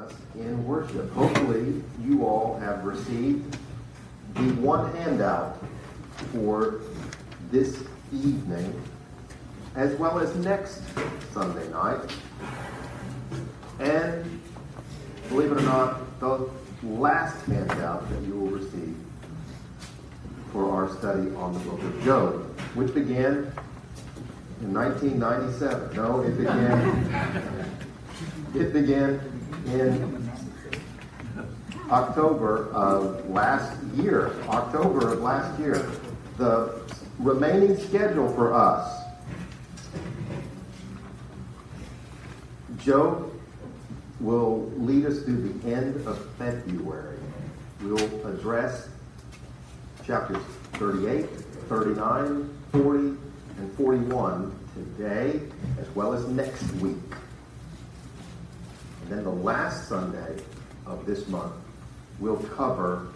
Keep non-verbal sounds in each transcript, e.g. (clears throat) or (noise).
us in worship. Hopefully, you all have received the one handout for this evening, as well as next Sunday night. And believe it or not, the last handout that you will receive for our study on the book of Job, which began in 1997. No, it began (laughs) it began in October of last year. October of last year. The remaining schedule for us. Joe will lead us through the end of February. We'll address chapters 38, 39, 40, and 41 today, as well as next week. Then the last Sunday of this month, we'll cover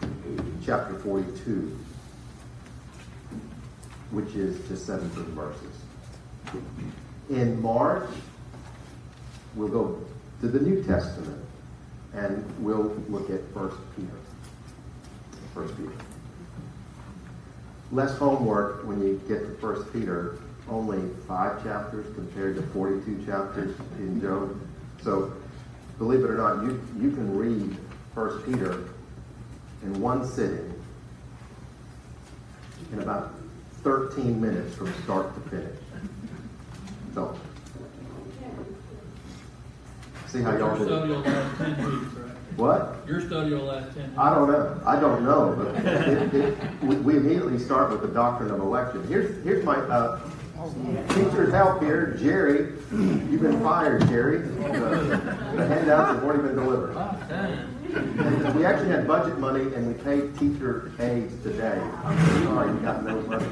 chapter 42, which is just 17 verses. In March, we'll go to the New Testament and we'll look at 1 Peter. 1 Peter. Less homework when you get to 1 Peter, only five chapters compared to 42 chapters in Job. So, believe it or not, you, you can read 1 Peter in one sitting in about 13 minutes from start to finish. So, see how y'all Your do. study will last ten weeks, right? What? Your study will last ten weeks. I don't know. I don't know. But it, it, we, we immediately start with the doctrine of election. Here's here's my uh, teacher's help here, Jerry. You've been fired, Jerry. The, handouts have already been delivered. We actually had budget money, and we paid teacher aides today. I'm sorry, you got no money.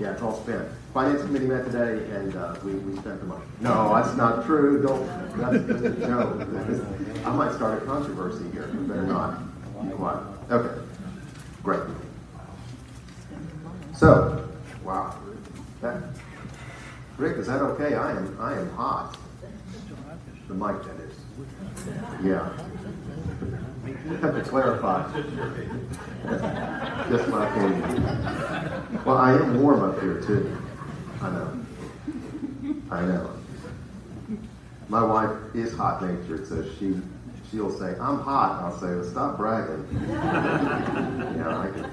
Yeah, it's all spent. Finance committee met today, and uh, we, we spent the money. No, that's not true. Don't. That's just a joke. I might start a controversy here. You better not. Be quiet. Okay. Great. So, wow. Rick, is that okay? I am. I am hot. The mic, that is. Yeah. Have to clarify. (laughs) Just my opinion. Well, I am warm up here too. I know. I know. My wife is hot natured, so she she'll say, "I'm hot," I'll say, well, "Stop bragging." (laughs) yeah, I can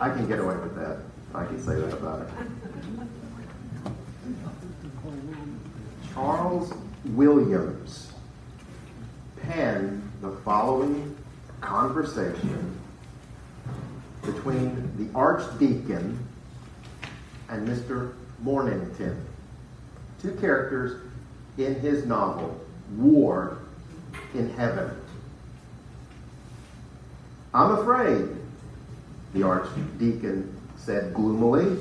I can get away with that. I can say that about her. Charles Williams penned the following conversation between the archdeacon and Mr. Mornington, two characters in his novel, War in Heaven. I'm afraid, the archdeacon said gloomily,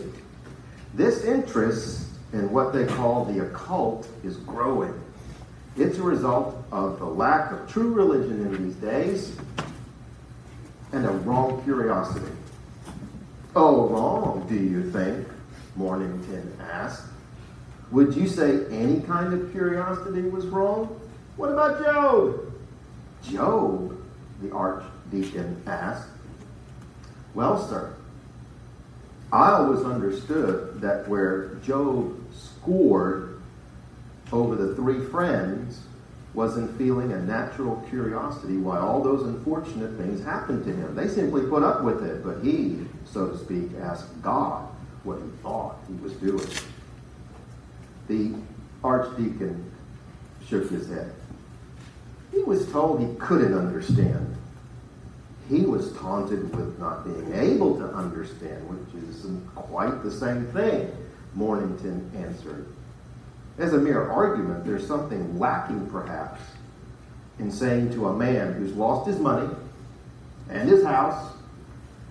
this interest in what they call the occult is growing. It's a result of the lack of true religion in these days and a wrong curiosity. Oh, wrong, do you think? Mornington asked. Would you say any kind of curiosity was wrong? What about Job? Job, the archdeacon asked. Well, sir, I always understood that where Job scored over the three friends was in feeling a natural curiosity why all those unfortunate things happened to him. They simply put up with it, but he, so to speak, asked God what he thought he was doing. The archdeacon shook his head. He was told he couldn't understand. He was taunted with not being able to understand, which is quite the same thing, Mornington answered. As a mere argument, there's something lacking, perhaps, in saying to a man who's lost his money and his house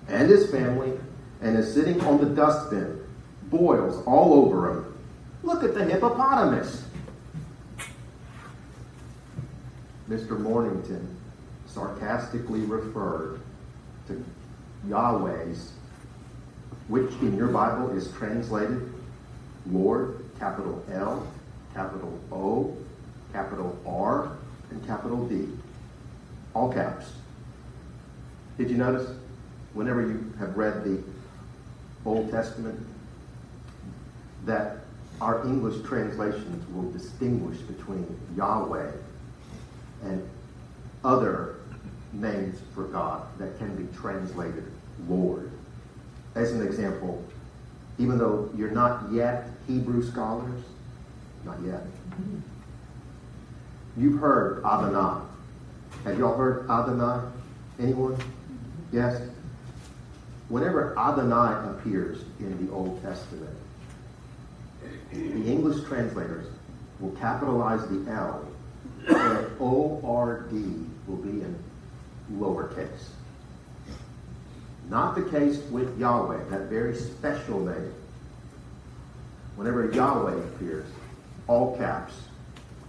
and his family and is sitting on the dustbin, boils all over him. Look at the hippopotamus. Mr. Mornington sarcastically referred to Yahweh's, which in your Bible is translated Lord, capital L, capital O, capital R, and capital D, all caps. Did you notice whenever you have read the Old Testament that our English translations will distinguish between Yahweh and other names for God that can be translated Lord. As an example, even though you're not yet Hebrew scholars, not yet, you've heard Adonai. Have y'all heard Adonai? Anyone? Yes? Whenever Adonai appears in the Old Testament, the English translators will capitalize the L, and O-R-D will be in lowercase. Not the case with Yahweh, that very special name. Whenever Yahweh appears, all caps.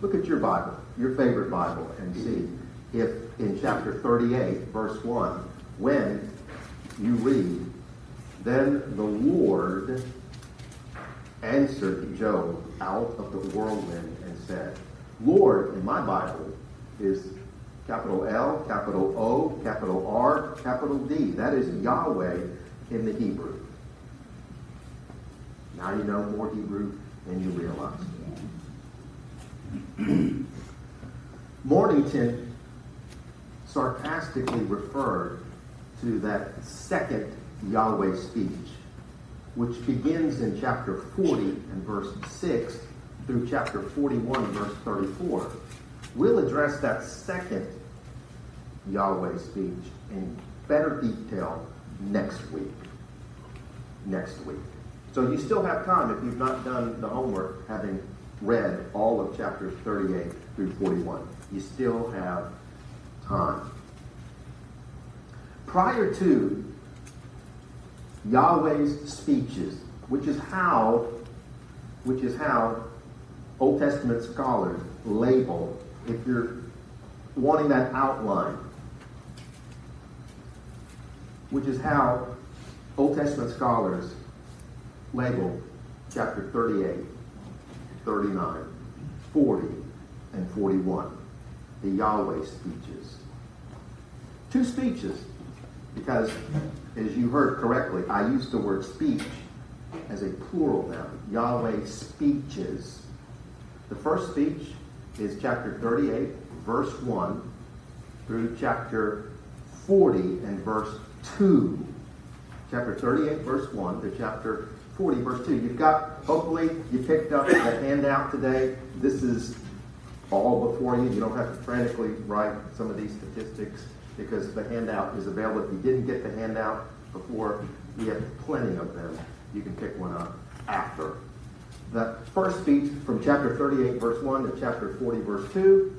Look at your Bible, your favorite Bible, and see if in chapter 38, verse 1, when you read, Then the Lord answered Job out of the whirlwind and said, Lord, in my Bible, is capital L, capital O, capital R, capital D. That is Yahweh in the Hebrew. Now you know more Hebrew than you realize. (clears throat) Mornington sarcastically referred to that second Yahweh speech, which begins in chapter 40 and verse 6 through chapter 41, and verse 34. We'll address that second Yahweh speech in better detail next week. Next week. So you still have time if you've not done the homework, having read all of chapters 38 through 41. You still have time. Prior to Yahweh's speeches, which is how, which is how Old Testament scholars label, if you're wanting that outline, which is how Old Testament scholars label chapter 38, 39, 40, and 41, the Yahweh speeches. Two speeches, because as you heard correctly, I used the word speech as a plural noun. Yahweh speeches. The first speech is chapter 38, verse 1, through chapter 40 and verse 2. Chapter 38, verse 1 to chapter 40, verse 2. You've got, hopefully, you picked up the handout today. This is all before you. You don't have to frantically write some of these statistics because the handout is available. If you didn't get the handout before, we have plenty of them. You can pick one up after. The first speech from chapter 38, verse 1 to chapter 40, verse 2,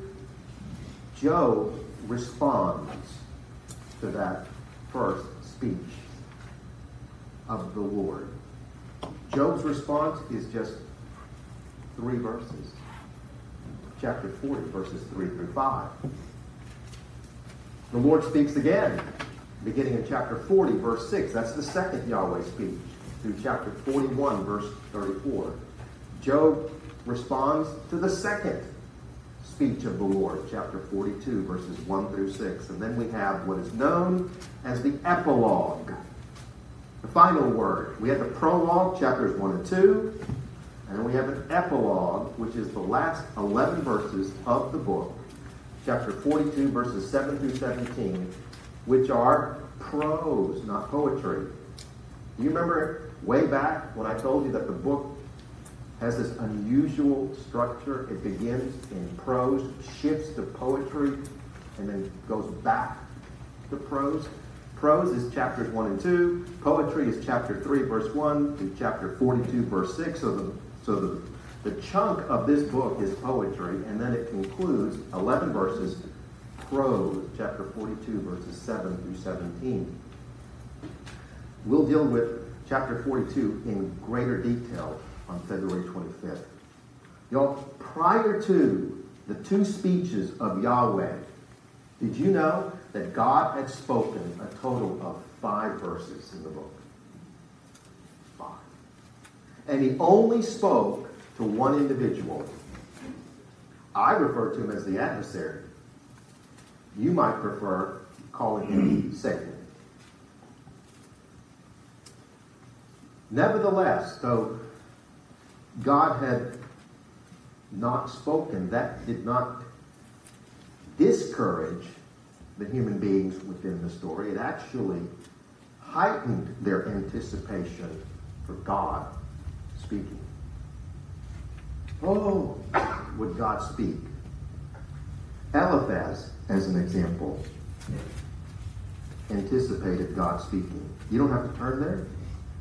Job responds to that first speech of the Lord. Job's response is just three verses. Chapter 40, verses 3 through 5. The Lord speaks again, beginning in chapter 40, verse 6. That's the second Yahweh speech, through chapter 41, verse 34. Job responds to the second speech of the Lord, chapter 42, verses 1 through 6. And then we have what is known as the epilogue, the final word. We have the prologue, chapters 1 and 2. And then we have an epilogue, which is the last 11 verses of the book, chapter 42, verses 7 through 17, which are prose, not poetry. Do you remember way back when I told you that the book has this unusual structure? It begins in prose, shifts to poetry, and then goes back to prose. Prose is chapters 1 and 2. Poetry is chapter 3, verse 1 to chapter 42, verse 6. So the, so the, the chunk of this book is poetry, and then it concludes 11 verses, prose, chapter 42, verses 7 through 17. We'll deal with chapter 42 in greater detail on February 25th. Y'all, prior to the two speeches of Yahweh, did you know that God had spoken a total of five verses in the book? Five. And he only spoke to one individual. I refer to him as the adversary. You might prefer calling him (clears throat) Satan. Nevertheless, though God had not spoken, that did not discourage the human beings within the story. It actually heightened their anticipation for God speaking. Oh, would God speak? Eliphaz, as an example, anticipated God speaking. You don't have to turn there.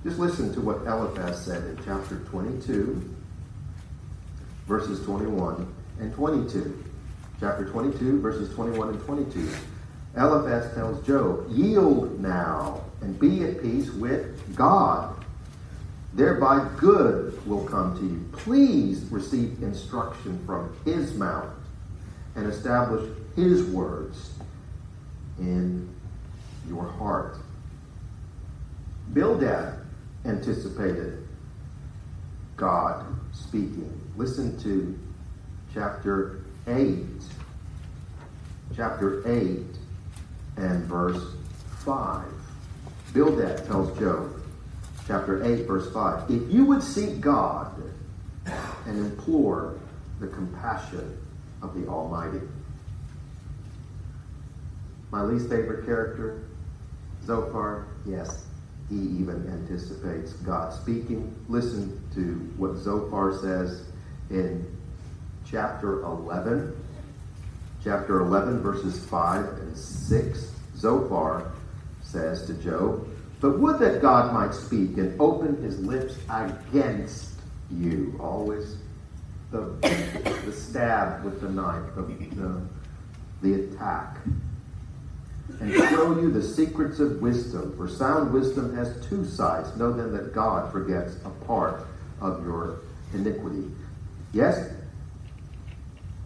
Just listen to what Eliphaz said in chapter 22, verses 21 and 22. Chapter 22, verses 21 and 22. Eliphaz tells Job, Yield now and be at peace with God. Thereby good will come to you. Please receive instruction from his mouth and establish his words in your heart. Bildad anticipated God speaking. Listen to chapter 8. Chapter 8 and verse 5. Bildad tells Job, chapter 8, verse 5, if you would seek God and implore the compassion of the Almighty. My least favorite character, Zophar, yes, he even anticipates God speaking. Listen to what Zophar says in chapter 11. Chapter 11, verses 5 and 6. Zophar says to Job, But would that God might speak and open his lips against you. Always the, the stab with the knife, the, the, the attack and show you the secrets of wisdom. For sound wisdom has two sides. Know then that God forgets a part of your iniquity. Yes,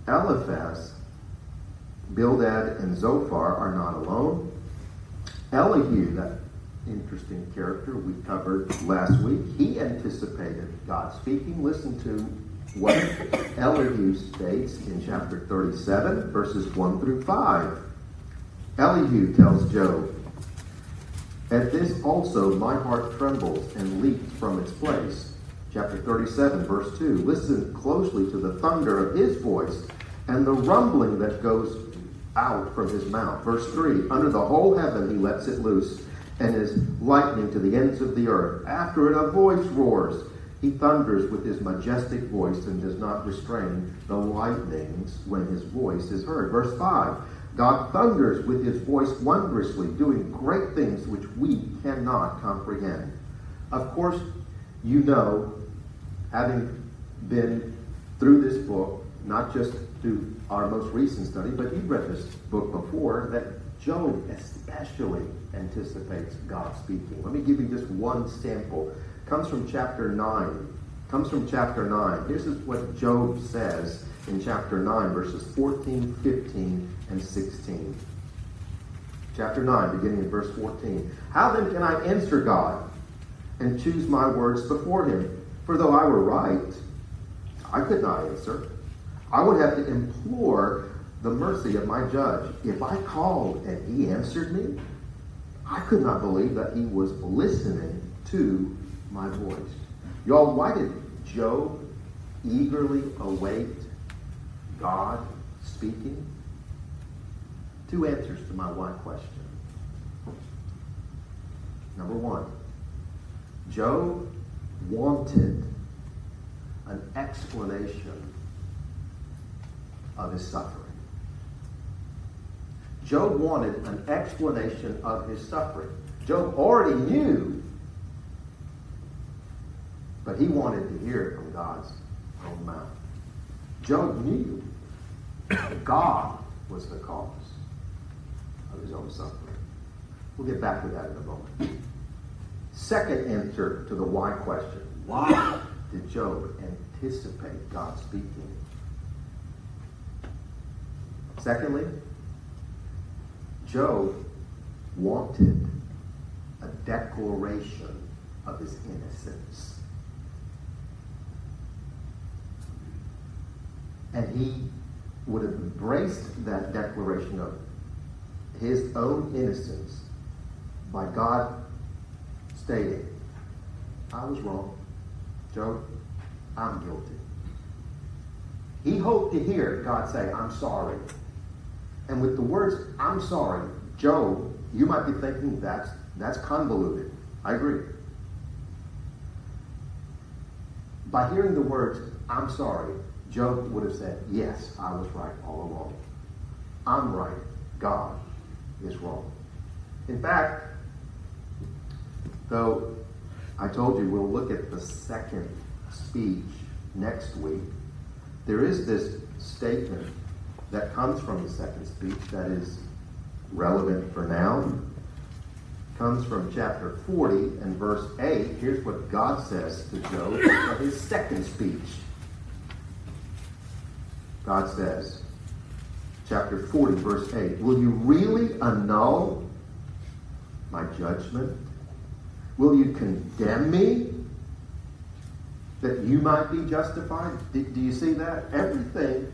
Eliphaz, Bildad, and Zophar are not alone. Elihu, that interesting character we covered last week, he anticipated God speaking. Listen to what Elihu states in chapter 37, verses 1 through 5. Elihu tells Job, At this also my heart trembles and leaps from its place. Chapter 37, verse 2. Listen closely to the thunder of his voice and the rumbling that goes out from his mouth. Verse 3. Under the whole heaven he lets it loose and is lightning to the ends of the earth. After it a voice roars. He thunders with his majestic voice and does not restrain the lightnings when his voice is heard. Verse 5. God thunders with his voice wondrously, doing great things which we cannot comprehend. Of course, you know, having been through this book, not just through our most recent study, but you've read this book before, that Job especially anticipates God speaking. Let me give you just one sample. It comes from chapter 9. Comes from chapter 9. This is what Job says in chapter 9, verses 14, 15, and 16. Chapter 9, beginning in verse 14. How then can I answer God and choose my words before him? For though I were right, I could not answer. I would have to implore the mercy of my judge. If I called and he answered me, I could not believe that he was listening to my voice. Y'all, why did Job eagerly await God speaking? Two answers to my one question. Number one, Job wanted an explanation of his suffering. Job wanted an explanation of his suffering. Job already knew, but he wanted to hear it from God's own mouth. Job knew God was the cause his own suffering. We'll get back to that in a moment. Second answer to the why question. Why did Job anticipate God speaking? Secondly, Job wanted a declaration of his innocence. And he would have embraced that declaration of his own innocence by God stating, I was wrong. Job, I'm guilty. He hoped to hear God say, I'm sorry. And with the words, I'm sorry, Job, you might be thinking that's, that's convoluted. I agree. By hearing the words, I'm sorry, Job would have said, Yes, I was right all along. I'm right. God is wrong. In fact, though I told you we'll look at the second speech next week, there is this statement that comes from the second speech that is relevant for now. Comes from chapter 40 and verse 8. Here's what God says to Job in his second speech. God says, chapter 40, verse 8, Will you really annul my judgment? Will you condemn me that you might be justified? Do, do you see that? Everything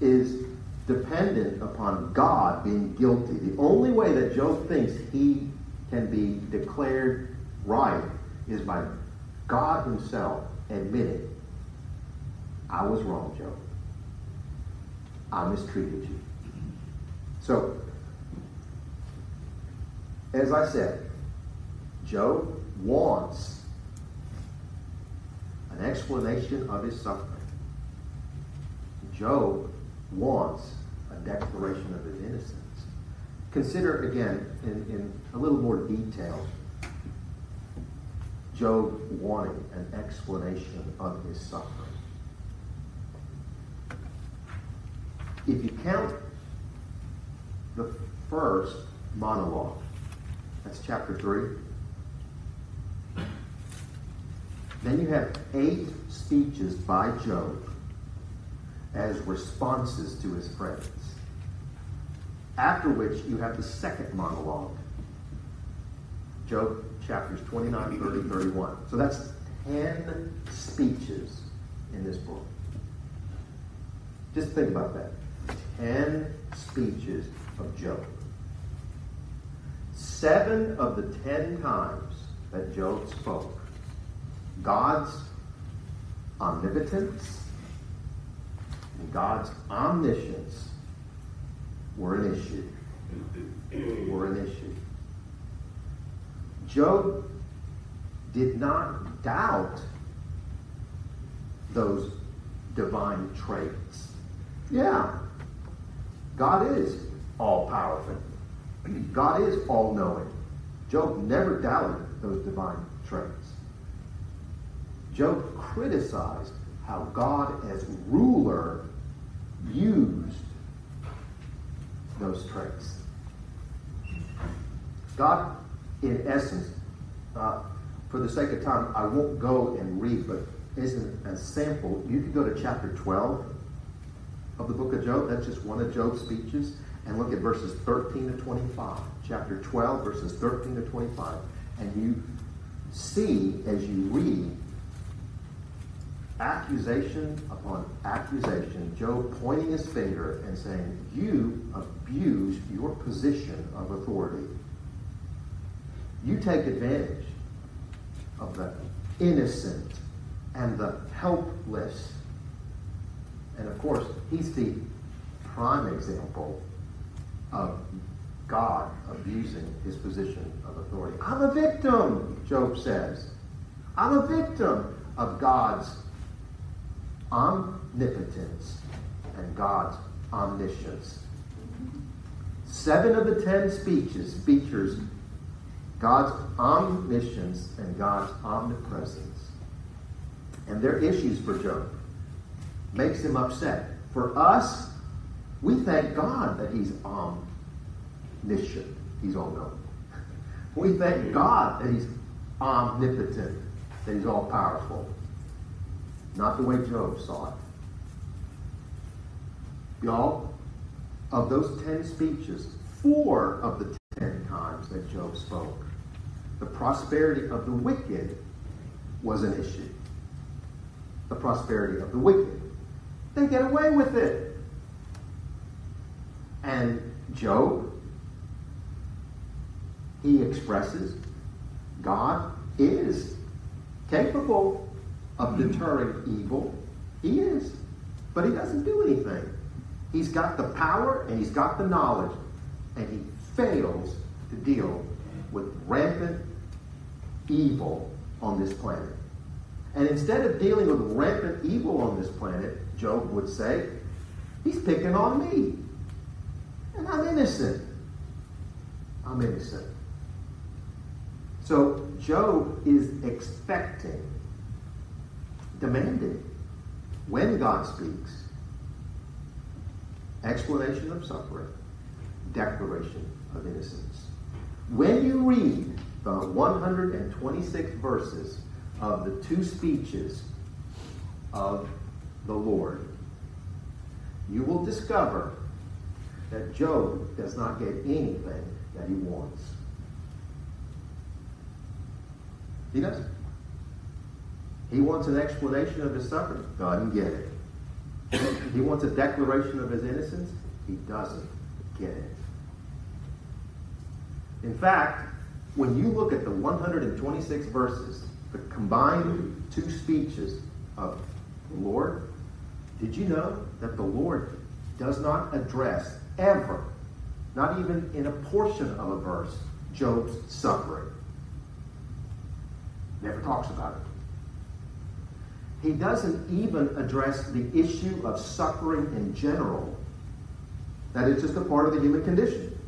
is dependent upon God being guilty. The only way that Job thinks he can be declared right is by God Himself admitting, I was wrong, Job. I mistreated you. So, as I said, Job wants an explanation of his suffering. Job wants a declaration of his innocence. Consider again, in, in a little more detail, Job wanting an explanation of his suffering. If you count the first monologue, that's chapter 3. Then you have eight speeches by Job as responses to his friends. After which you have the second monologue. Job chapters 29, 30, 31. So that's 10 speeches in this book. Just think about that. 10 speeches of Job. Seven of the 10 times that Job spoke, God's omnipotence and God's omniscience were an issue. were an issue. Job did not doubt those divine traits. Yeah, God is all powerful. (clears throat) God is all knowing. Job never doubted those divine traits. Job criticized how God, as ruler, used those traits. God, in essence, uh, for the sake of time, I won't go and read, but as a sample, you can go to chapter 12 of the book of Job. That's just one of Job's speeches. And look at verses 13 to 25. Chapter 12, verses 13 to 25. And you see, as you read, accusation upon accusation, Job pointing his finger and saying, You abuse your position of authority. You take advantage of the innocent and the helpless. And of course, he's the prime example of God abusing his position of authority. I'm a victim, Job says. I'm a victim of God's omnipotence and God's omniscience. Seven of the ten speeches features God's omniscience and God's omnipresence. And they're issues for Job. Makes him upset. For us, we thank God that he's omniscient. He's all knowing. We thank God that he's omnipotent, that he's all powerful. Not the way Job saw it. Y'all, of those ten speeches, four of the ten times that Job spoke, the prosperity of the wicked was an issue. The prosperity of the wicked. They get away with it. And Job he expresses God is capable of hmm. deterring evil. He is. But he doesn't do anything. He's got the power and he's got the knowledge, and he fails to deal with rampant evil on this planet. And instead of dealing with rampant evil on this planet, Job would say, he's picking on me. And I'm innocent. I'm innocent. So Job is expecting, demanding, when God speaks, explanation of suffering, declaration of innocence. When you read the 126 verses of the two speeches of the Lord, you will discover that Job does not get anything that he wants. He doesn't. He wants an explanation of his suffering. Doesn't get it. He wants a declaration of his innocence. He doesn't get it. In fact, when you look at the 126 verses, the combined two speeches of the Lord, did you know that the Lord does not address ever, not even in a portion of a verse, Job's suffering? Never talks about it. He doesn't even address the issue of suffering in general, that it's just a part of the human condition.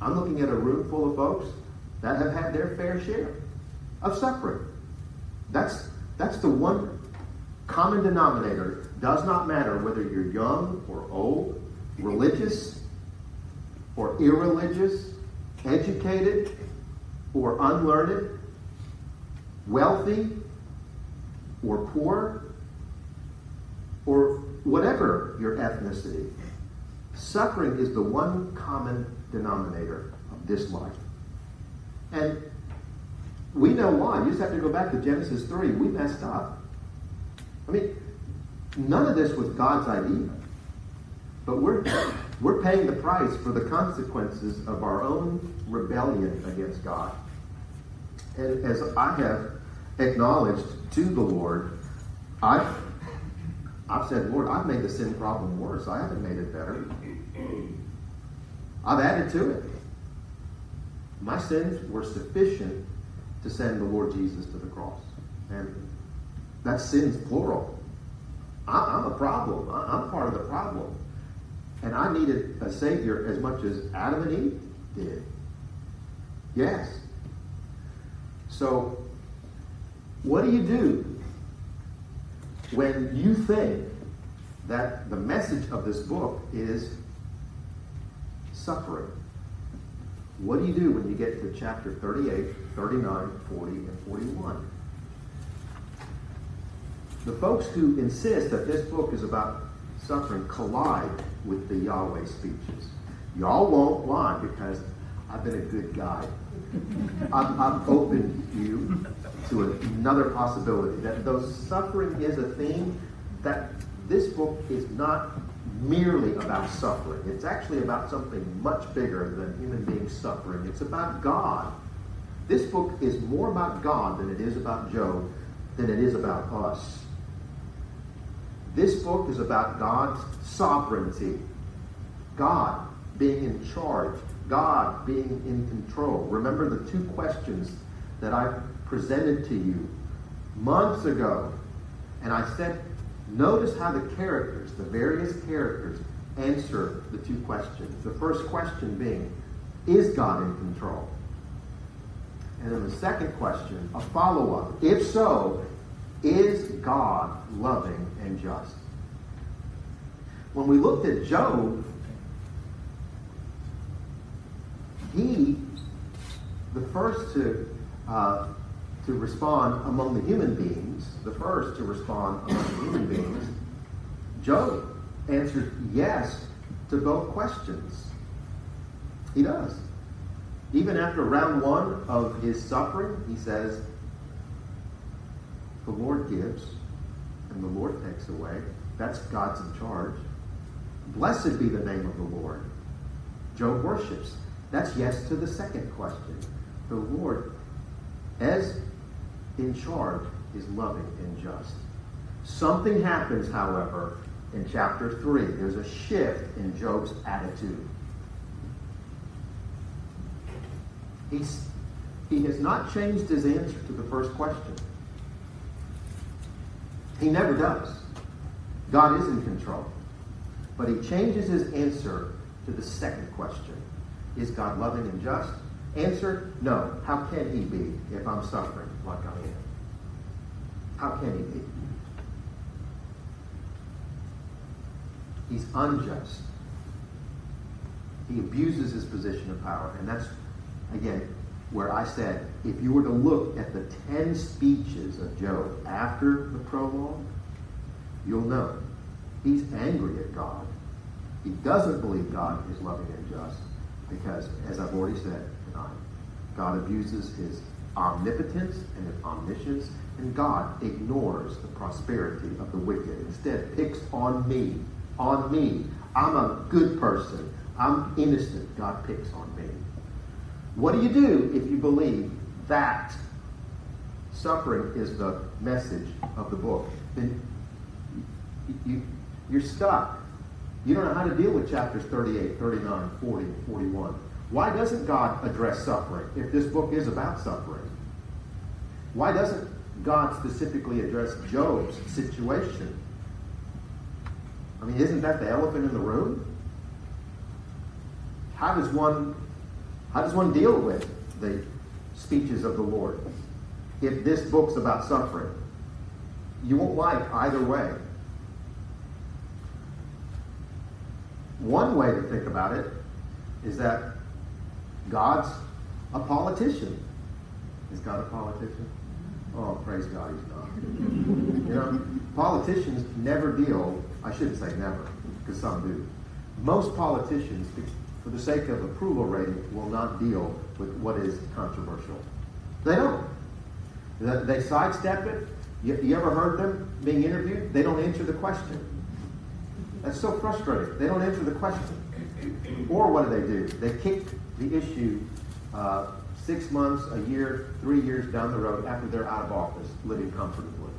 I'm looking at a room full of folks that have had their fair share of suffering. That's, that's the one common denominator. Does not matter whether you're young or old, religious or irreligious, educated or unlearned, wealthy or poor, or whatever your ethnicity. Suffering is the one common denominator of this life. And we know why. You just have to go back to Genesis 3. We messed up. I mean, none of this was God's idea. But we're, we're paying the price for the consequences of our own rebellion against God. And as I have acknowledged to the Lord, I've, I've said, Lord, I've made the sin problem worse. I haven't made it better. I've added to it. My sins were sufficient to send the Lord Jesus to the cross. And that's sins plural. I, am a problem. I'm part of the problem. And I needed a Savior as much as Adam and Eve did. Yes. So, what do you do when you think that the message of this book is suffering? What do you do when you get to chapter 38, 39, 40, and 41? The folks who insist that this book is about suffering collide with the Yahweh speeches. Y'all won't. Why? Because I've been a good guy. I've, I've opened you to another possibility that though suffering is a theme, that this book is not merely about suffering. It's actually about something much bigger than human beings suffering. It's about God. This book is more about God than it is about Job, than it is about us. This book is about God's sovereignty. God being in charge. God being in control. Remember the two questions that I presented to you months ago. And I said, notice how the characters, the various characters, answer the two questions. The first question being, is God in control? And then the second question, a follow up. If so, is God loving and just? When we looked at Job, he, the first to, uh, to respond among the human beings, the first to respond among the human beings, Job answered yes to both questions. He does. Even after round one of his suffering, he says, The Lord gives and the Lord takes away. That's God's in charge. Blessed be the name of the Lord. Job worships. That's yes to the second question. The Lord, as in charge, is loving and just. Something happens, however, in chapter 3. There's a shift in Job's attitude. He's, he has not changed his answer to the first question. He never does. God is in control. But he changes his answer to the second question Is God loving and just? Answer No. How can he be if I'm suffering like I am? How can he be? He's unjust. He abuses his position of power. And that's, again, where I said if you were to look at the 10 speeches of Job after the prologue, you'll know he's angry at God. He doesn't believe God is loving and just because, as I've already said tonight, God abuses his omnipotence and his omniscience, and God ignores the prosperity of the wicked. Instead, picks on me on me. I'm a good person. I'm innocent. God picks on me. What do you do if you believe that suffering is the message of the book? Then you, you're stuck. You don't know how to deal with chapters 38, 39, 40, and 41. Why doesn't God address suffering if this book is about suffering? Why doesn't God specifically address Job's situation? I mean, isn't that the elephant in the room? How does one how does one deal with the speeches of the Lord if this book's about suffering? You won't like either way. One way to think about it is that God's a politician. Is God a politician? Oh, praise God, he's not. you know, politicians never deal, I shouldn't say never, because some do. Most politicians, for the sake of approval rating, will not deal with what is controversial. They don't. They sidestep it. You, you ever heard them being interviewed? They don't answer the question. That's so frustrating. They don't answer the question. Or what do they do? They kick the issue uh, six months, a year, three years down the road after they're out of office, living comfortably.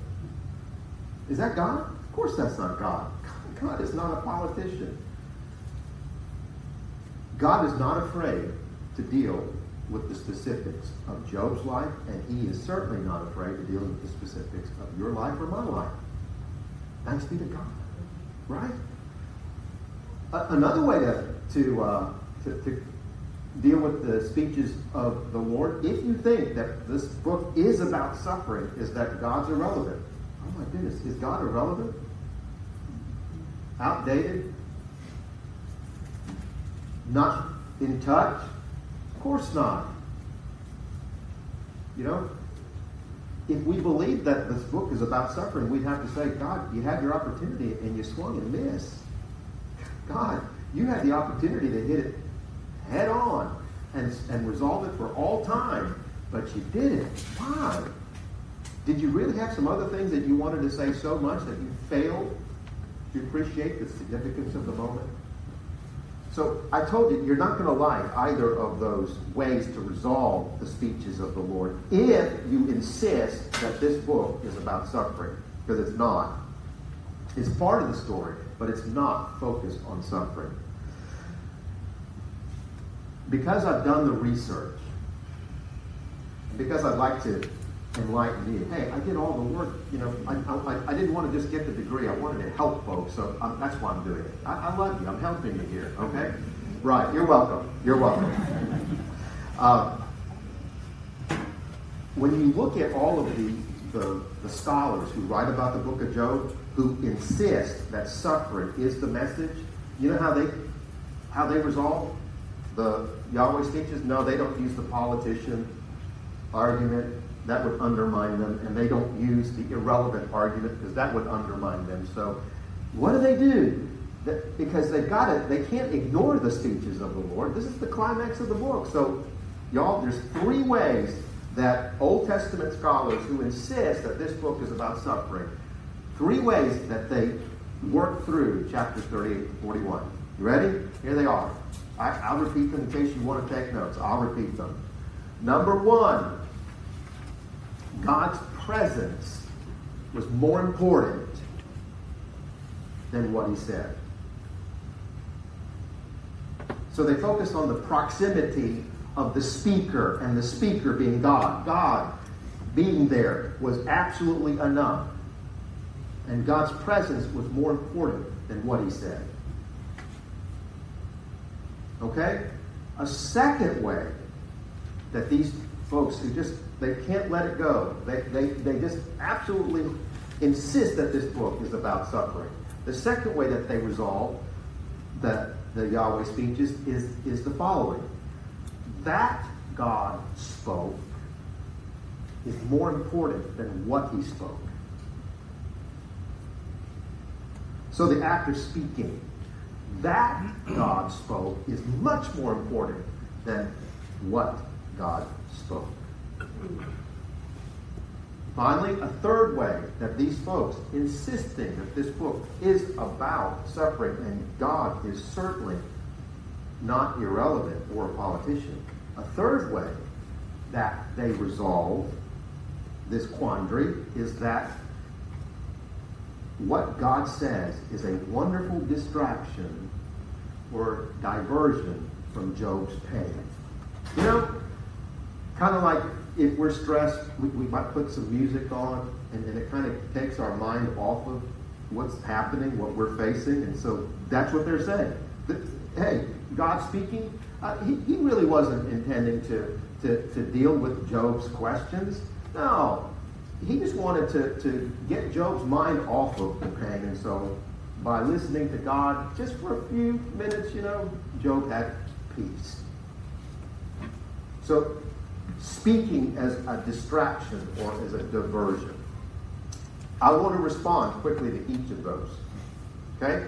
Is that God? Of course that's not God. God is not a politician. God is not afraid to deal with the specifics of Job's life, and he is certainly not afraid to deal with the specifics of your life or my life. Thanks be to God. Right? another way to, to, uh, to, to deal with the speeches of the Lord, if you think that this book is about suffering, is that God's irrelevant. Oh my goodness, is God irrelevant? Outdated? Not in touch? Of course not. You know, if we believe that this book is about suffering, we'd have to say, God, you had your opportunity and you swung and missed. God, you had the opportunity to hit it head on and, and resolve it for all time, but you didn't. Why? Did you really have some other things that you wanted to say so much that you failed to appreciate the significance of the moment? So I told you, you're not going to like either of those ways to resolve the speeches of the Lord if you insist that this book is about suffering, because it's not. It's part of the story, but it's not focused on suffering. Because I've done the research, and because I'd like to enlighten you, hey, I did all the work, you know, I, I, I didn't want to just get the degree, I wanted to help folks, so I'm, that's why I'm doing it. I, I love you, I'm helping you here, okay? Right, you're welcome, you're welcome. (laughs) Uh, when you look at all of the, the, the scholars who write about the book of Job, who insist that suffering is the message, you know how they how they resolve the Yahweh speeches? No, they don't use the politician argument. That would undermine them, and they don't use the irrelevant argument because that would undermine them. So, what do they do? That, because they've got it, they can't ignore the speeches of the Lord. This is the climax of the book. So, y'all, there's three ways that Old Testament scholars who insist that this book is about suffering Three ways that they work through chapters 38 to 41. You ready? Here they are. I, will repeat them in case you want to take notes. I'll repeat them. Number one, God's presence was more important than what he said. So they focused on the proximity of the speaker and the speaker being God. God being there was absolutely enough. And God's presence was more important than what he said. Okay? A second way that these folks who just they can't let it go. They, they, they just absolutely insist that this book is about suffering. The second way that they resolve that the Yahweh speeches is, is the following. That God spoke is more important than what he spoke. So the act of speaking, that God spoke is much more important than what God spoke. Finally, a third way that these folks insisting that this book is about suffering and God is certainly not irrelevant or a politician. A third way that they resolve this quandary is that what God says is a wonderful distraction or diversion from Job's pain. You know, kind of like if we're stressed, we, we might put some music on, and, and it kind of takes our mind off of what's happening, what we're facing. And so that's what they're saying. hey, God speaking, uh, he, he really wasn't intending to, to, to deal with Job's questions. No, he just wanted to, to get Job's mind off of the pain. And so by listening to God just for a few minutes, you know, Job had peace. So speaking as a distraction or as a diversion. I want to respond quickly to each of those. Okay?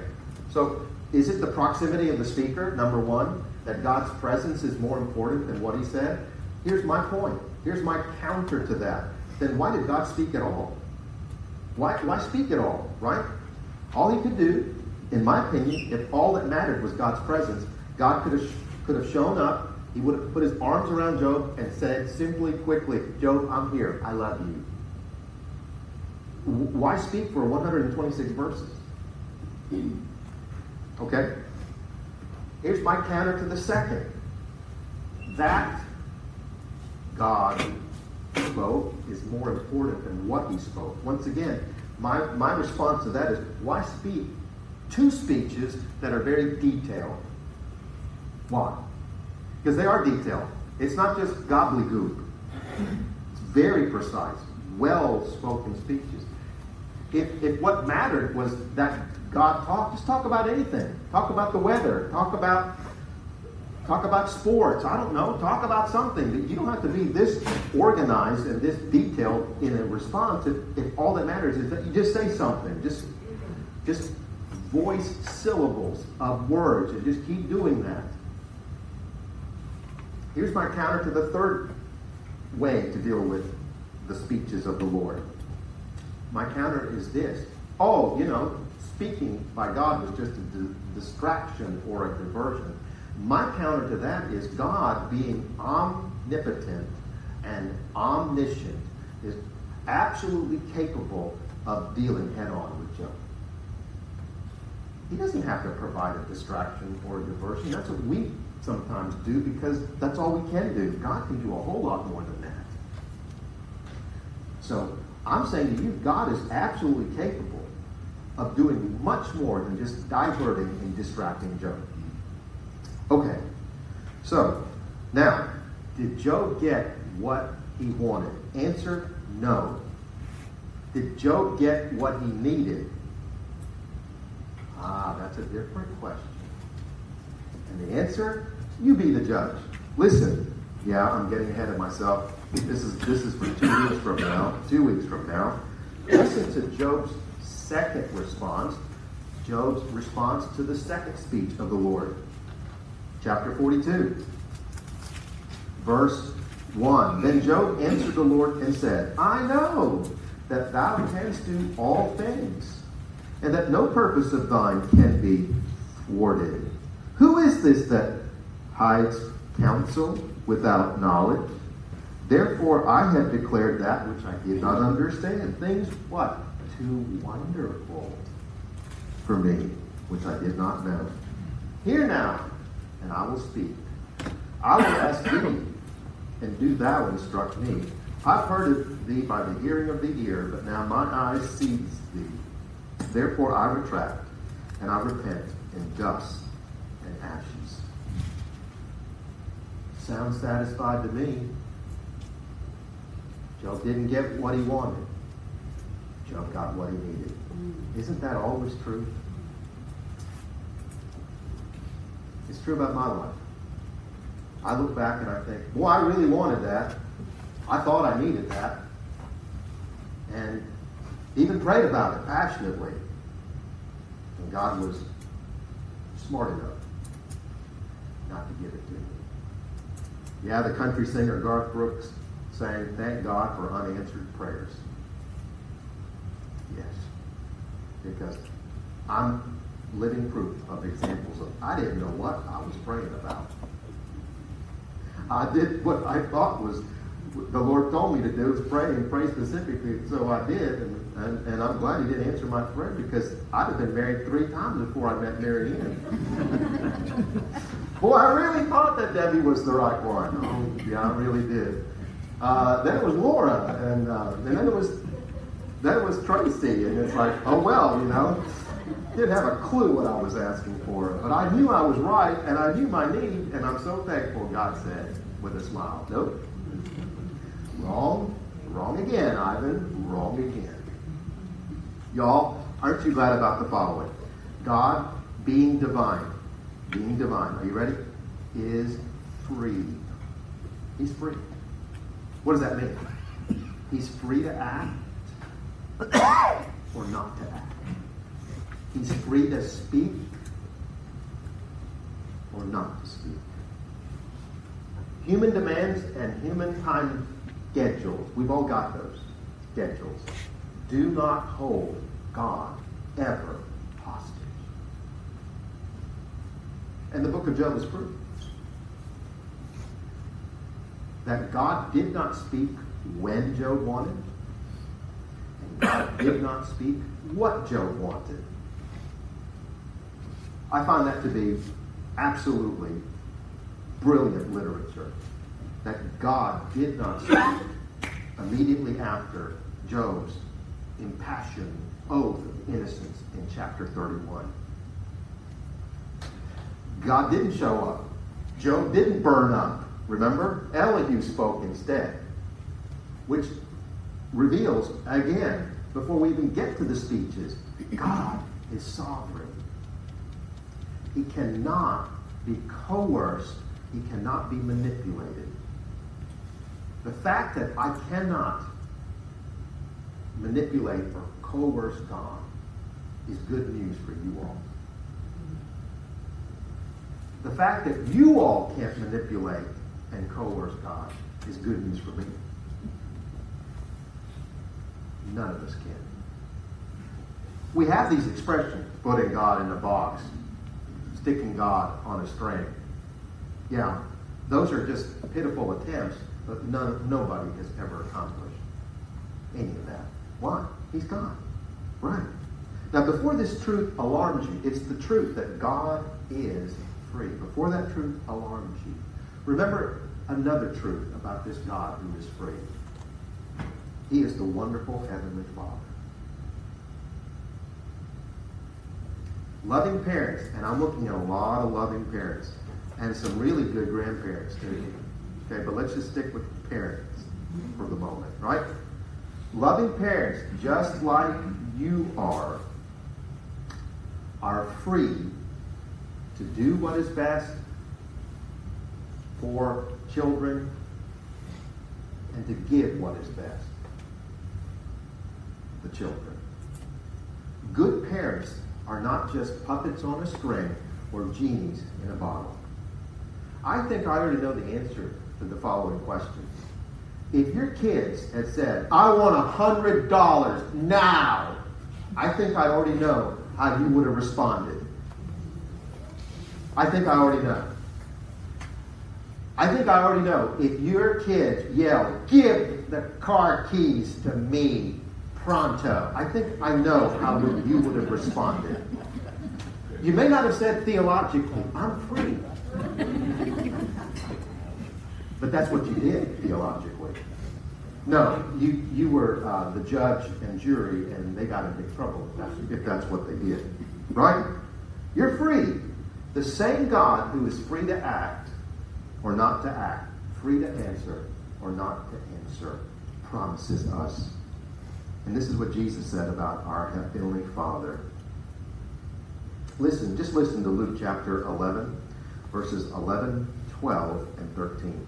So, is it the proximity of the speaker, number one, that God's presence is more important than what he said? Here's my point. Here's my counter to that. Then why did God speak at all? Why, why speak at all, right? All he could do, in my opinion, if all that mattered was God's presence, God could have, could have shown up he would have put his arms around Job and said simply, quickly, Job, I'm here. I love you. Why speak for 126 verses? Okay? Here's my counter to the second. That God spoke is more important than what he spoke. Once again, my, my response to that is why speak two speeches that are very detailed? Why? Because they are detailed. It's not just gobbledygook. It's very precise, well-spoken speeches. If, if what mattered was that God talked, just talk about anything. Talk about the weather. Talk about talk about sports. I don't know. Talk about something. You don't have to be this organized and this detailed in a response if, if all that matters is that you just say something. Just just voice syllables of words and just keep doing that. Here's my counter to the third way to deal with the speeches of the Lord. My counter is this. Oh, you know, speaking by God was just a distraction or a diversion. My counter to that is God being omnipotent and omniscient is absolutely capable of dealing head on with Job. He doesn't have to provide a distraction or a diversion. That's what we sometimes do because that's all we can do. God can do a whole lot more than that. So I'm saying to you, God is absolutely capable of doing much more than just diverting and distracting Job. Okay, so now, did Job get what he wanted? Answer no. Did Job get what he needed? Ah, that's a different question. And the answer you be the judge. Listen, yeah, I'm getting ahead of myself. This is this is for two weeks from now. Two weeks from now. Listen to Job's second response. Job's response to the second speech of the Lord. Chapter 42. Verse 1. Then Job answered the Lord and said, I know that thou canst do all things, and that no purpose of thine can be thwarted. Who is this that hides counsel without knowledge. Therefore I have declared that which I did not understand. Things what? Too wonderful for me, which I did not know. Hear now, and I will speak. I will ask thee, and do thou instruct me. I've heard of thee by the hearing of the ear, but now my eyes sees thee. Therefore I retract, and I repent in dust and ashes. Sounds satisfied to me. Job didn't get what he wanted. Job got what he needed. Mm. Isn't that always true? It's true about my life. I look back and I think, boy, I really wanted that. I thought I needed that. And even prayed about it passionately. And God was smart enough not to give it to me. Yeah, the country singer Garth Brooks saying, Thank God for unanswered prayers. Yes. Because I'm living proof of examples of I didn't know what I was praying about. I did what I thought was the Lord told me to do is pray and pray specifically. So I did, and, and, and I'm glad He didn't answer my prayer because I'd have been married three times before I met Mary Ann. (laughs) Boy, I really thought that Debbie was the right one. Oh, yeah, I really did. Uh, then it was Laura, and, uh, and then it was then it was Tracy, and it's like, oh well, you know, didn't have a clue what I was asking for, but I knew I was right, and I knew my need, and I'm so thankful. God said with a smile, nope, wrong, wrong again, Ivan, wrong again. Y'all, aren't you glad about the following? God, being divine, being divine, are you ready? Is free. He's free. What does that mean? He's free to act or not to act. He's free to speak or not to speak. Human demands and human time schedules, we've all got those schedules, do not hold God ever hostage. And the book of Job is proof that God did not speak when Job wanted, and God did not speak what Job wanted. I find that to be absolutely brilliant literature. That God did not speak immediately after Job's impassioned oath of innocence in chapter 31. God didn't show up. Job didn't burn up. Remember? Elihu spoke instead, which reveals, again, before we even get to the speeches, God is sovereign. He cannot be coerced, he cannot be manipulated. The fact that I cannot manipulate or coerce God is good news for you all. The fact that you all can't manipulate and coerce God is good news for me. None of us can. We have these expressions, putting God in a box, sticking God on a string. Yeah, those are just pitiful attempts, but none, nobody has ever accomplished any of that. Why? He's God. Right. Now, before this truth alarms you, it's the truth that God is free. Before that truth alarms you, remember another truth about this God who is free. He is the wonderful Heavenly Father. Loving parents, and I'm looking at a lot of loving parents, and some really good grandparents too. Okay, but let's just stick with parents for the moment, right? Loving parents, just like you are, are free to do what is best for children and to give what is best the children. Good parents are not just puppets on a string or genies in a bottle. I think I already know the answer to the following question. If your kids had said, I want a hundred dollars now, I think I already know how you would have responded. I think I already know. I think I already know. If your kids yell, give the car keys to me pronto, I think I know how you would have responded. You may not have said theologically, I'm free. But that's what you did theologically. No, you, you were uh, the judge and jury, and they got in big trouble if that's, if that's what they did. Right? You're free. The same God who is free to act or not to act, free to answer or not to answer, promises us. And this is what Jesus said about our Heavenly Father. Listen, just listen to Luke chapter 11, verses 11, 12, and 13.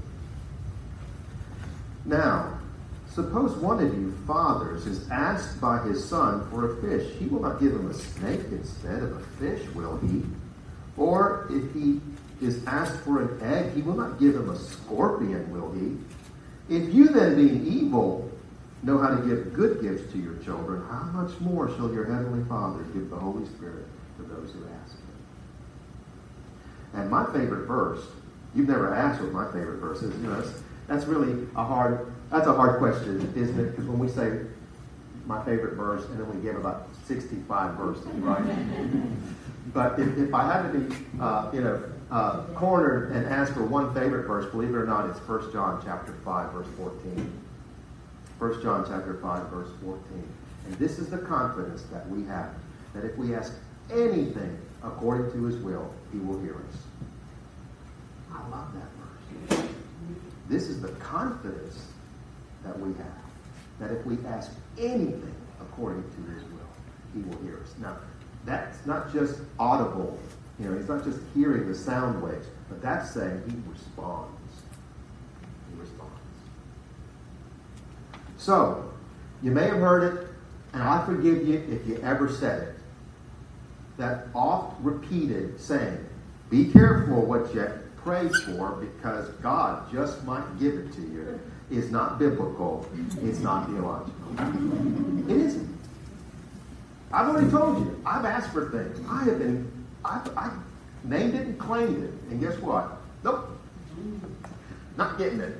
Now, suppose one of you fathers is asked by his son for a fish. He will not give him a snake instead of a fish, will he? Or if he is asked for an egg, he will not give him a scorpion, will he? If you then, being evil, know how to give good gifts to your children, how much more shall your heavenly Father give the Holy Spirit to those who ask him? And my favorite verse, you've never asked what my favorite verse is. You know, that's, that's really a hard, that's a hard question, isn't it? Because when we say my favorite verse, and then we give about 65 verses, right? (laughs) but if, if I had to be, uh, you know, uh, cornered and asked for one favorite verse, believe it or not, it's 1 John chapter 5, verse 14. 1 John chapter 5, verse 14. And this is the confidence that we have, that if we ask anything according to his will, he will hear us. I love that verse. This is the confidence that we have, that if we ask anything according to his will, he will hear us. Now, that's not just audible, you know, he's not just hearing the sound waves, but that's saying he responds. He responds. So, you may have heard it, and I forgive you if you ever said it. That oft repeated saying, be careful what you pray for because God just might give it to you is not biblical, it's not theological. It isn't. I've already told you, I've asked for things. I have been, I've, I've named it and claimed it. And guess what? Nope. Not getting it.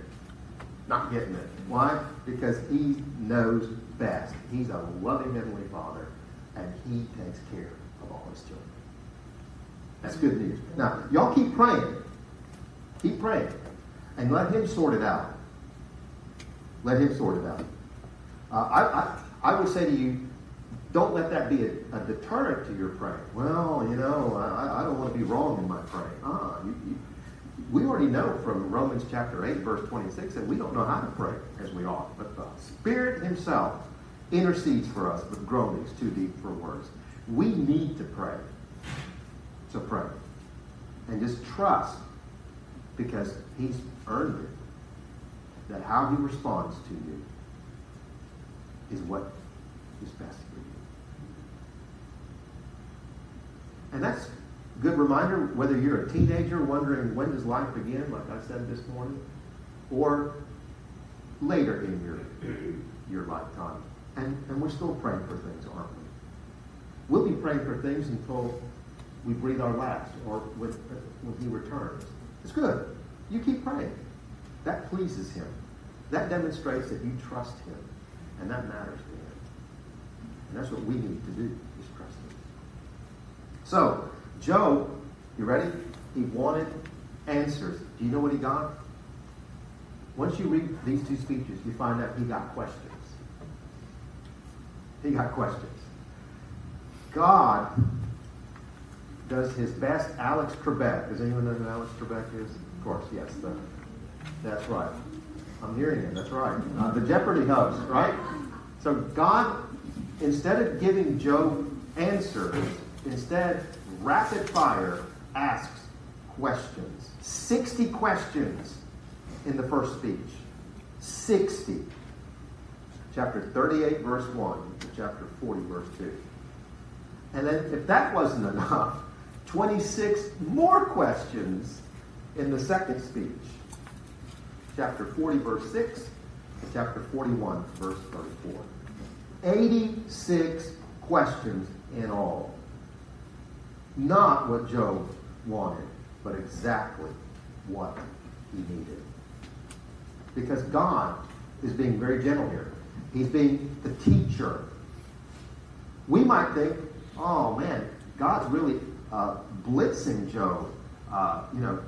Not getting it. Why? Because he knows best. He's a loving Heavenly Father, and he takes care of all his children. That's good news. Now, y'all keep praying. Keep praying. And let him sort it out. Let him sort it out. Uh, I, I, I would say to you, don't let that be a, a deterrent to your praying. Well, you know, I, I don't want to be wrong in my praying. Ah, you, you, we already know from Romans chapter 8, verse 26, that we don't know how to pray as we ought. But the Spirit Himself intercedes for us with groanings too deep for words. We need to pray. So pray. And just trust because He's earned it. That how He responds to you is what is best for you. And that's a good reminder whether you're a teenager wondering when does life begin, like I said this morning, or later in your, your lifetime. And, and we're still praying for things, aren't we? We'll be praying for things until we breathe our last or when, when He returns. It's good. You keep praying. That pleases Him. That demonstrates that you trust Him. And that matters to Him. And that's what we need to do. So, Job, you ready? He wanted answers. Do you know what he got? Once you read these two speeches, you find out he got questions. He got questions. God does his best. Alex Trebek. Does anyone know who Alex Trebek is? Of course, yes. The, that's right. I'm hearing him. That's right. Uh, the Jeopardy host, right? So God, instead of giving Job answers, instead, rapid fire asks questions. 60 questions in the first speech. 60. Chapter 38, verse 1 to chapter 40, verse 2. And then, if that wasn't enough, 26 more questions in the second speech. Chapter 40, verse 6, to chapter 41, verse 34. 86 questions in all. Not what Job wanted, but exactly what he needed. Because God is being very gentle here. He's being the teacher. We might think, oh man, God's really uh, blitzing Job, uh, you know,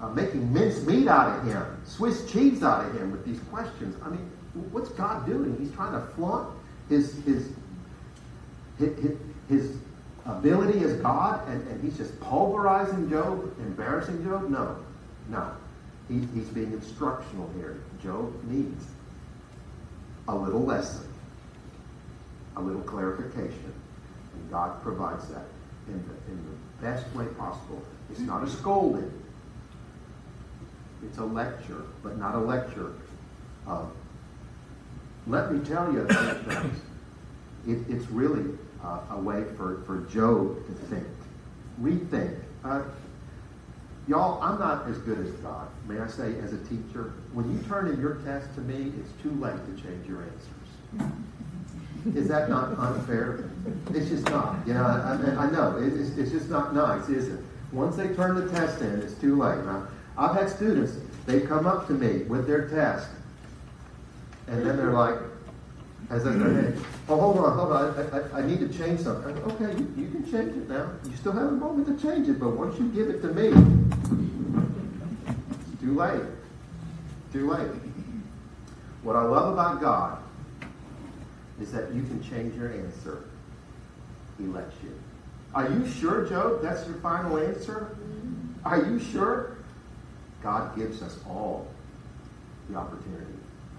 uh, making mincemeat out of him, Swiss cheese out of him with these questions. I mean, what's God doing? He's trying to flaunt his his his, his ability as God, and, and he's just pulverizing Job, embarrassing Job. No, no, he, he's being instructional here. Job needs a little lesson, a little clarification, and God provides that in the, in the best way possible. It's not a scolding. It's a lecture, but not a lecture of, let me tell you. (coughs) It, it's really uh, a way for, for Job to think, rethink. Uh, y'all, I'm not as good as God, may I say, as a teacher. When you turn in your test to me, it's too late to change your answers. Is that not unfair? It's just not. You know, I, I, I know. It's, it's just not nice, is it? Once they turn the test in, it's too late. Now, I've had students, they come up to me with their test, and then they're like, as I say, oh, hold on, hold on, I, I, I need to change something. Okay, you, you can change it now. You still have a moment to change it, but once you give it to me, it's too late. Too late. What I love about God is that you can change your answer. He lets you. Are you sure, Job, that's your final answer? Are you sure? God gives us all the opportunity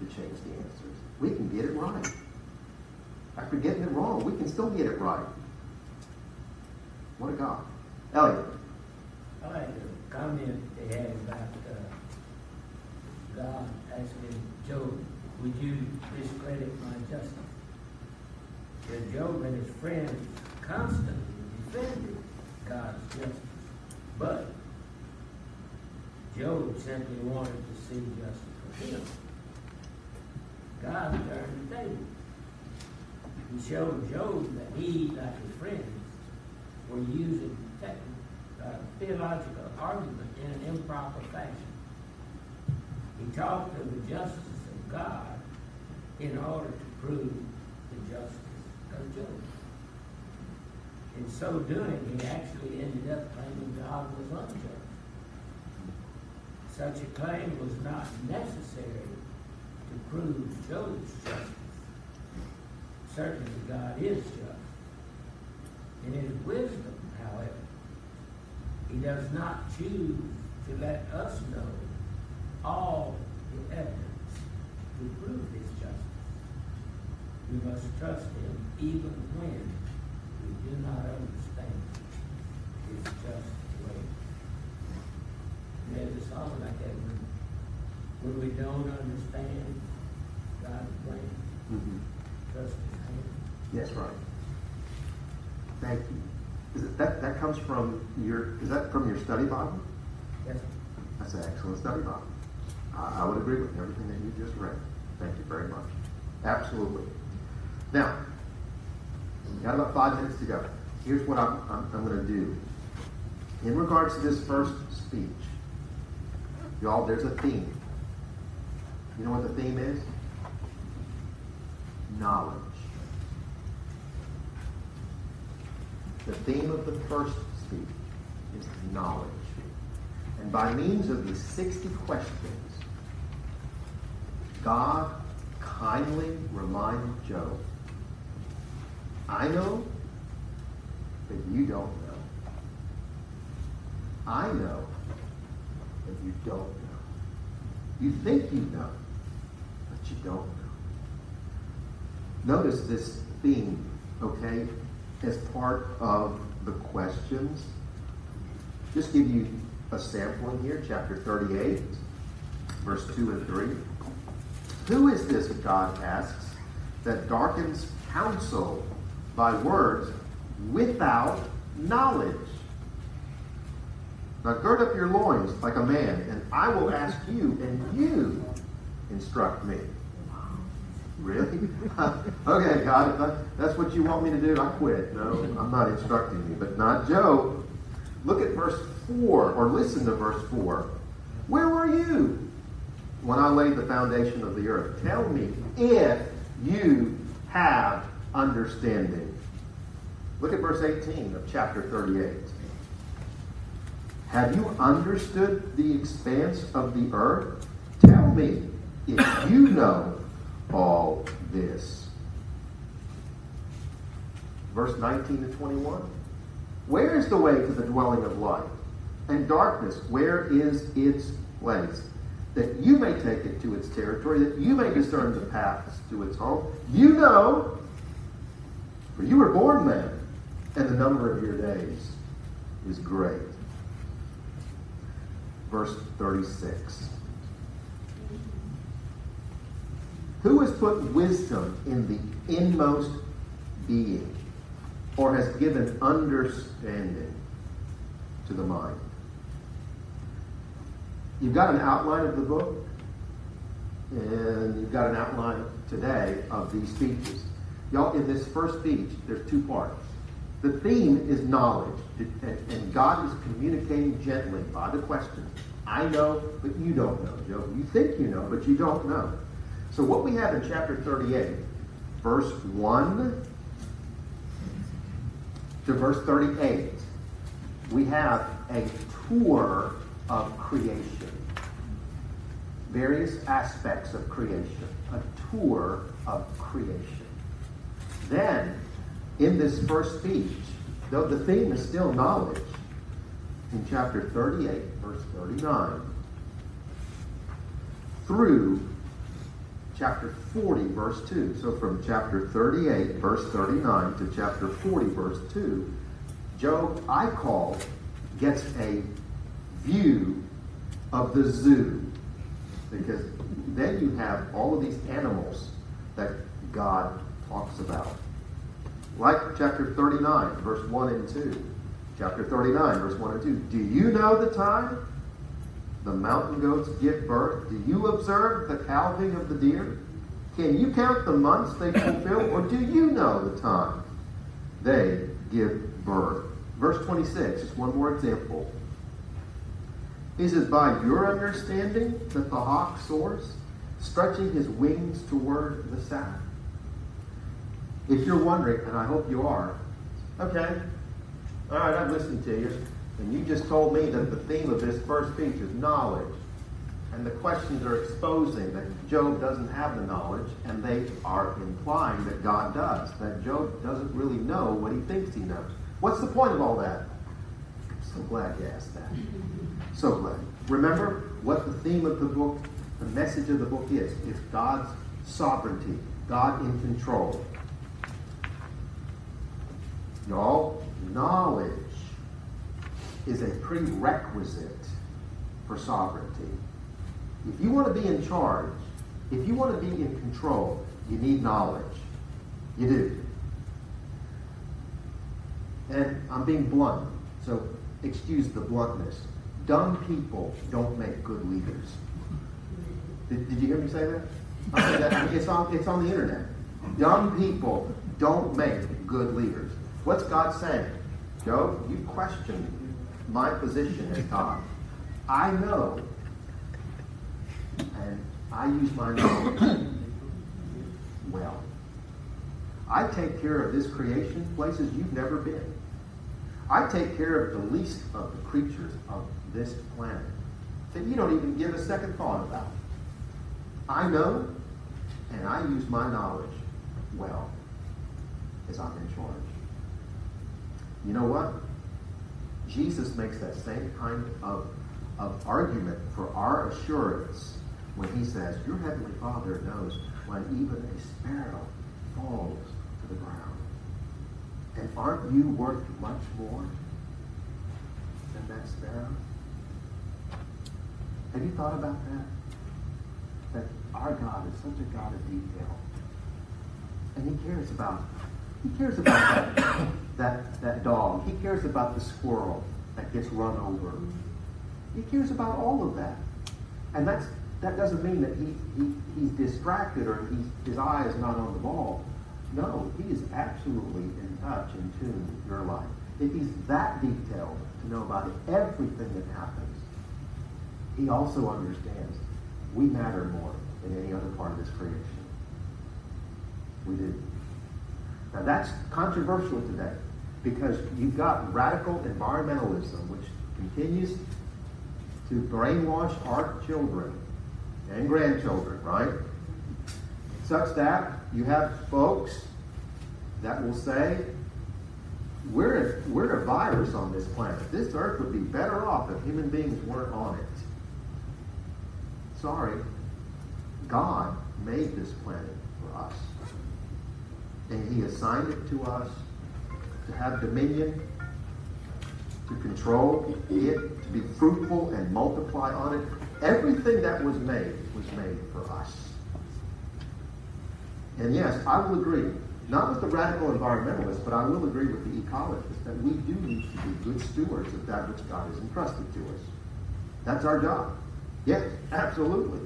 to change the answers. We can get it right. After getting it wrong, we can still get it right. What a God. Elliot. I like the comment they had about uh, God asking Job, would you discredit my justice? And Job and his friends constantly defended God's justice. But Job simply wanted to see justice for him. God turned the table. He showed Job that he, like his friends, were using technical, uh, theological argument in an improper fashion. He talked of the justice of God in order to prove the justice of Job. In so doing, he actually ended up claiming God was unjust. Such a claim was not necessary to prove justice. Certainly, God is just. In his wisdom, however, he does not choose to let us know all the evidence to prove his justice. We must trust him even when we do not understand his just way. There's a song like that when, we don't understand God's plan, Mm-hmm. trust his hand. Yes, right. Thank you. Is it, that, that comes from your, is that from your study Bible? Yes, That's an excellent study Bible. I, I would agree with everything that you just read. Thank you very much. Absolutely. Now, we got about five minutes to go. Here's what I'm, I'm, I'm going to do. In regards to this first speech, y'all, there's a theme. You know what the theme is? Knowledge. The theme of the first speech is knowledge. And by means of these 60 questions, God kindly reminded Job, I know that you don't know. I know that you don't know. You think you know, you don't know. Notice this theme, okay, as part of the questions. Just give you a sampling here, chapter 38, verse 2 and 3. Who is this, God asks, that darkens counsel by words without knowledge? Now gird up your loins like a man, and I will ask you, and you instruct me. Really? (laughs) okay, God, if that's what you want me to do, I quit. No, I'm not instructing you, but not Job. Look at verse 4, or listen to verse 4. Where were you when I laid the foundation of the earth? Tell me if you have understanding. Look at verse 18 of chapter 38. Have you understood the expanse of the earth? Tell me if you know all this. Verse 19 to 21. Where is the way to the dwelling of light? And darkness, where is its place? That you may take it to its territory, that you may discern the paths to its home. You know, for you were born then, and the number of your days is great. Verse 36. Who has put wisdom in the inmost being, or has given understanding to the mind? You've got an outline of the book, and you've got an outline today of these speeches. Y'all, in this first speech, there's two parts. The theme is knowledge, and God is communicating gently by the question. I know, but you don't know, Joe. You think you know, but you don't know. So what we have in chapter 38, verse 1 to verse 38, we have a tour of creation. Various aspects of creation. A tour of creation. Then, in this first speech, though the theme is still knowledge, in chapter 38, verse 39, through chapter 40, verse 2. So from chapter 38, verse 39 to chapter 40, verse 2, Job, I call, gets a view of the zoo. Because then you have all of these animals that God talks about. Like chapter 39, verse 1 and 2. Chapter 39, verse 1 and 2. Do you know the time the mountain goats give birth? Do you observe the calving of the deer? Can you count the months they fulfill, or do you know the time they give birth? Verse 26, just one more example. Is it by your understanding that the hawk soars, stretching his wings toward the south? If you're wondering, and I hope you are, okay, all right, I've listened to you, and you just told me that the theme of this first speech is knowledge. And the questions are exposing that Job doesn't have the knowledge, and they are implying that God does, that Job doesn't really know what he thinks he knows. What's the point of all that? I'm so glad you asked that. So glad. Remember what the theme of the book, the message of the book is. It's God's sovereignty, God in control. Y'all, knowledge is a prerequisite for sovereignty. If you want to be in charge, if you want to be in control, you need knowledge. You do. And I'm being blunt, so excuse the bluntness. Dumb people don't make good leaders. Did, did you hear me say that? I that it's, on, it's on the internet. Dumb people don't make good leaders. What's God saying? Job, you question my position as God. I know, and I use my knowledge well. I take care of this creation places you've never been. I take care of the least of the creatures of this planet that you don't even give a second thought about. I know, and I use my knowledge well as I'm in charge. You know what? Jesus makes that same kind of, of argument for our assurance when he says, Your heavenly Father knows when even a sparrow falls to the ground. And aren't you worth much more than that sparrow? Have you thought about that? That our God is such a God of detail. And he cares about he cares about that, that, that dog. He cares about the squirrel that gets run over. He cares about all of that. And that's that doesn't mean that he, he he's distracted or he's, his eye is not on the ball. No, he is absolutely in touch, in tune with your life. If he's that detailed to know about everything that happens, he also understands we matter more than any other part of this creation. We do. Now that's controversial today because you've got radical environmentalism which continues to brainwash our children and grandchildren, right? Such that you have folks that will say, we're a, we're a virus on this planet. This earth would be better off if human beings weren't on it. Sorry. God made this planet for us. And he assigned it to us to have dominion, to control it, to be fruitful and multiply on it. Everything that was made was made for us. And yes, I will agree, not with the radical environmentalists, but I will agree with the ecologists that we do need to be good stewards of that which God has entrusted to us. That's our job. Yes, absolutely.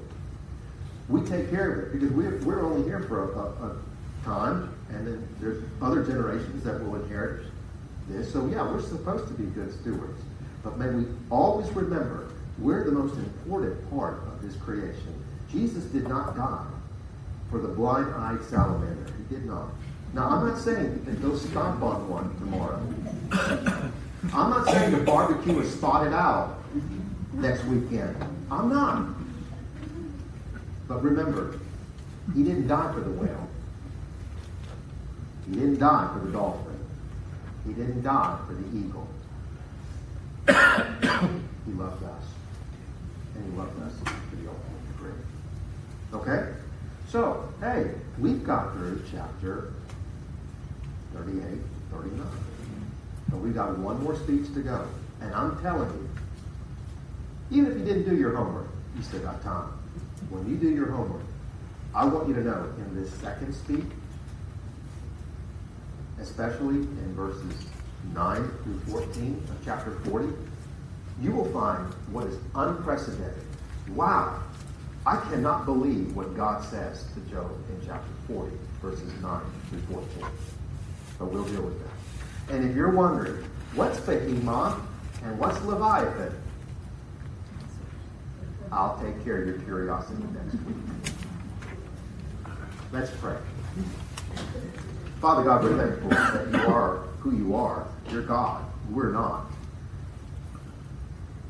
We take care of it because we're, we're only here for a, a, a time, and then there's other generations that will inherit this. So yeah, we're supposed to be good stewards. But may we always remember we're the most important part of this creation. Jesus did not die for the blind-eyed salamander. He did not. Now, I'm not saying that go stomp on one tomorrow. I'm not saying the barbecue is spotted out next weekend. I'm not. But remember, he didn't die for the whale. He didn't die for the dolphin. He didn't die for the eagle. (coughs) he loved us. And he loved us to the ultimate degree. Okay? So, hey, we've got through chapter 38, 39. So we've got one more speech to go. And I'm telling you, even if you didn't do your homework, you still got time. When you do your homework, I want you to know in this second speech, especially in verses 9 through 14 of chapter 40, you will find what is unprecedented. Wow, I cannot believe what God says to Job in chapter 40, verses 9 through 14. But we'll deal with that. And if you're wondering, what's Behemoth and what's Leviathan? I'll take care of your curiosity next week. Let's pray. Father God, we're thankful that you are who you are. You're God. We're not.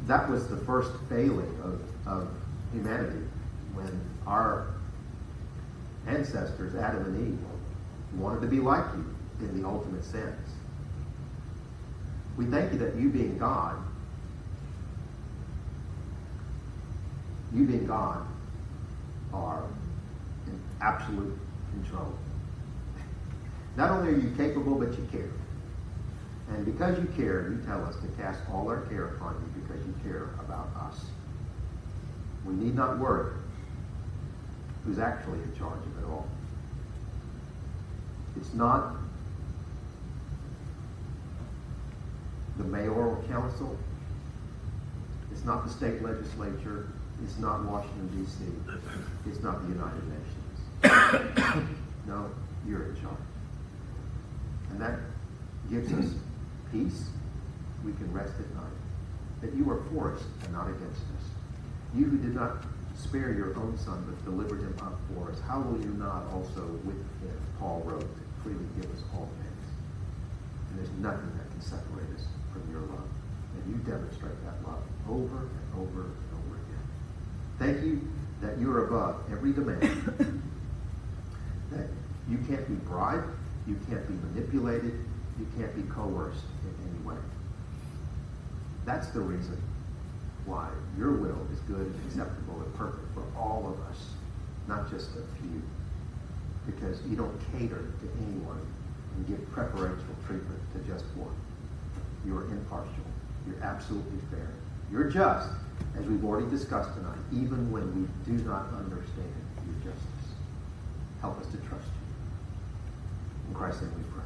That was the first failing of, of humanity when our ancestors, Adam and Eve, wanted to be like you in the ultimate sense. We thank you that you being God, you being God, are in absolute control. Not only are you capable, but you care. And because you care, you tell us to cast all our care upon you because you care about us. We need not worry who's actually in charge of it all. It's not the mayoral council. It's not the state legislature. It's not Washington, D.C. It's not the United Nations. (coughs) no, you're in charge. And that gives us peace. We can rest at night. That you are for us and not against us. You who did not spare your own son, but delivered him up for us, how will you not also with him, Paul wrote, freely give us all things? And there's nothing that can separate us from your love. And you demonstrate that love over and over and over again. Thank you that you're above every demand. (coughs) that you can't be bribed, you can't be manipulated, you can't be coerced in any way. That's the reason why your will is good and acceptable and perfect for all of us, not just a few. Because you don't cater to anyone and give preferential treatment to just one. You are impartial. You're absolutely fair. You're just, as we've already discussed tonight, even when we do not understand your justice. Help us to trust you. In Christ's name we pray.